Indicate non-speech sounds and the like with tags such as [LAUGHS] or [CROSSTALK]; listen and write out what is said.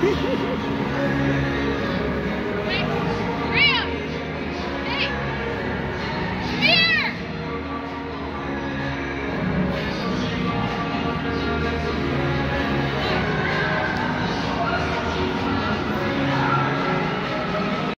Hehehehe [LAUGHS]